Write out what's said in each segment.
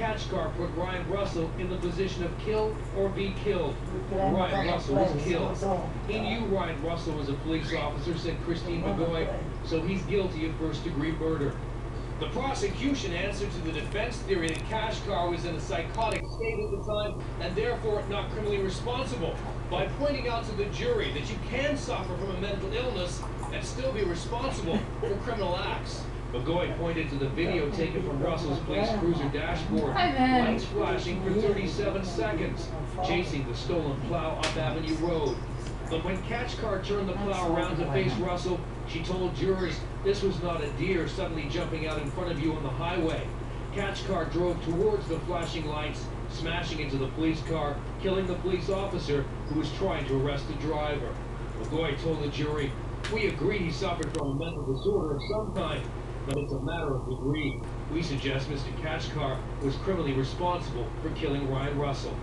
Kachkar put Ryan Russell in the position of kill or be killed. Ryan Russell was killed. He knew Ryan Russell was a police officer, said Christine McGoey, so he's guilty of first degree murder. The prosecution answered to the defense theory that Kachkar was in a psychotic state at the time and therefore not criminally responsible by pointing out to the jury that you can suffer from a mental illness and still be responsible for criminal acts. McGoey pointed to the video taken from Russell's police cruiser dashboard. Hi, man. Lights flashing for 37 seconds, chasing the stolen plow up Avenue Road. But when Kachkar turned the plow around to face Russell, she told jurors this was not a deer suddenly jumping out in front of you on the highway. Kachkar drove towards the flashing lights, smashing into the police car, killing the police officer who was trying to arrest the driver. McGoey told the jury, we agree he suffered from a mental disorder of some kind, but it's a matter of degree. We suggest Mr. Kachkar was criminally responsible for killing Ryan Russell.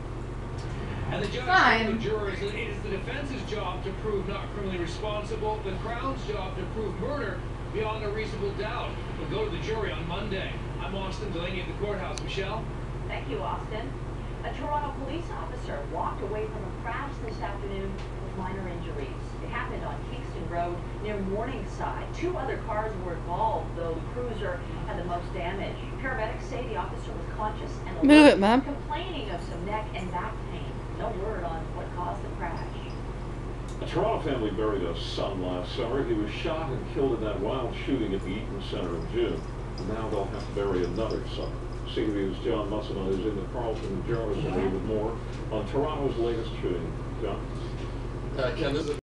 And the judge Fine. told the jurors that it is the defense's job to prove not criminally responsible, the Crown's job to prove murder beyond a reasonable doubt. We'll go to the jury on Monday. I'm Austin Delaney at the courthouse. Michelle? Thank you, Austin. A Toronto police officer walked away from a crash this afternoon with minor injuries. It happened on Kingston Road near Morningside. Two other cars were involved, though the cruiser had the most damage. Paramedics say the officer was conscious and alert, Move it, ma'am. complaining of some neck and back pain. No word on what caused the crash. A Toronto family buried a son last summer. He was shot and killed in that wild shooting at the Eaton Center in June. And now they'll have to bury another son. CTV's John Musselman is in the Carlton Journalism with more on Toronto's latest shooting. John? Uh, Ken, this is